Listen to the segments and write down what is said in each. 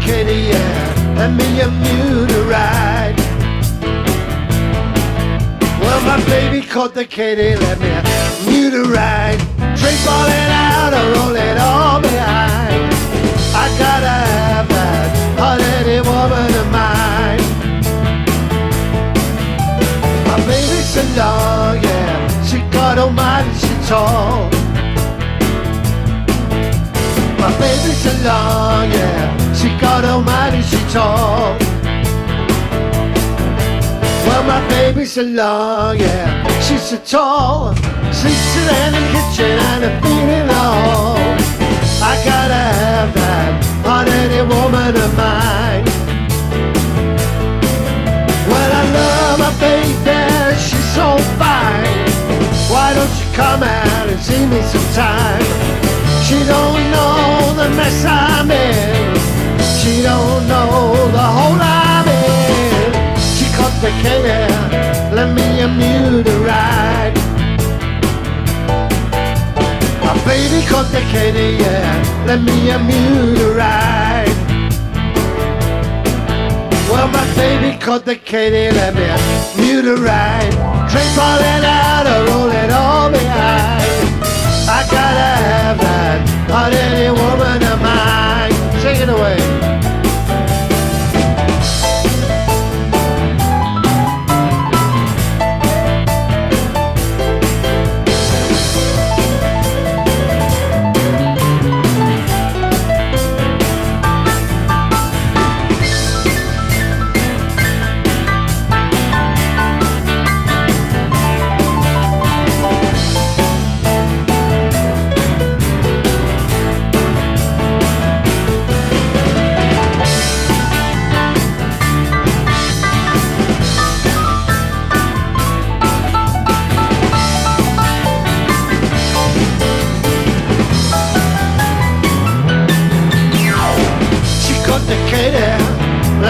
kitty, yeah. Let me a mute a ride. Well, my baby caught the kitty, let me a mute a ride. Drink falling out, I roll it all behind. I gotta have that hot-headed woman of mine. My baby's so long, yeah. She got almighty, she tall. My baby's long, yeah. She got almighty, she tall. Well, my baby's long, yeah. She's so tall. Sleeps in the kitchen and I'm feeling all. I gotta have that on any woman of mine. Well, I love my baby, she's so fine. Why don't you come out and see me sometime? She don't know the mess I'm in. She don't know the hole I'm in. She caught the complicated, let me amuse the ride. My baby caught complicated, yeah, let me amuse the ride. Well, my baby caught the kitty, let me mute a ride. Train falling out,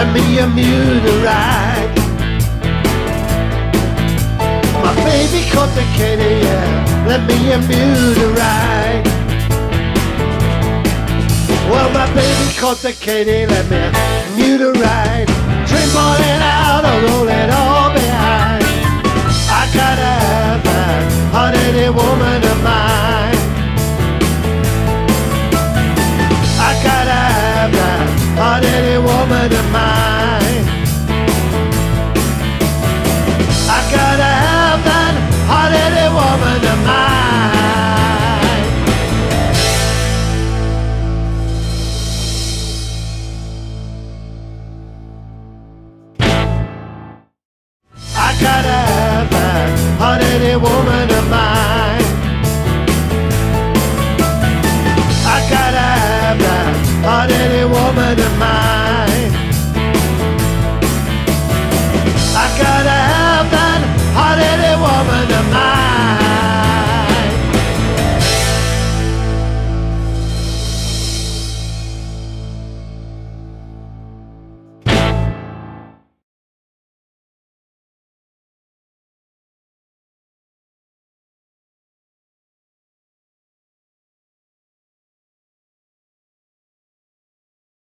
let me amuse the ride. My baby caught the kitty, yeah, let me amuse the ride. Well, my baby caught the kitty, let me the ride. Train falling out, I roll mine. I gotta have that hot-headed woman of mine. I gotta have that hot-headed woman